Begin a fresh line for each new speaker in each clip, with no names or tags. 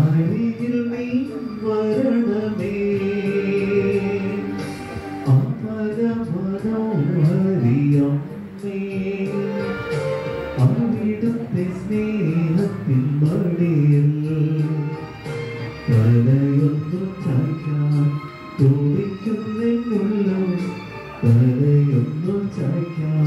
അരികിൽ നീ വരണമേ അമര മനോഹരിയമ്മേ അവിടുത്തെ സ്നേഹത്തിൻ മടിയിൽ തലയൊന്നു ചായ്ക്കാൻ തോന്നിക്കുന്നുള്ളൂ തലയൊന്നു ചായ്ക്കാൻ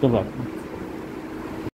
对
吧。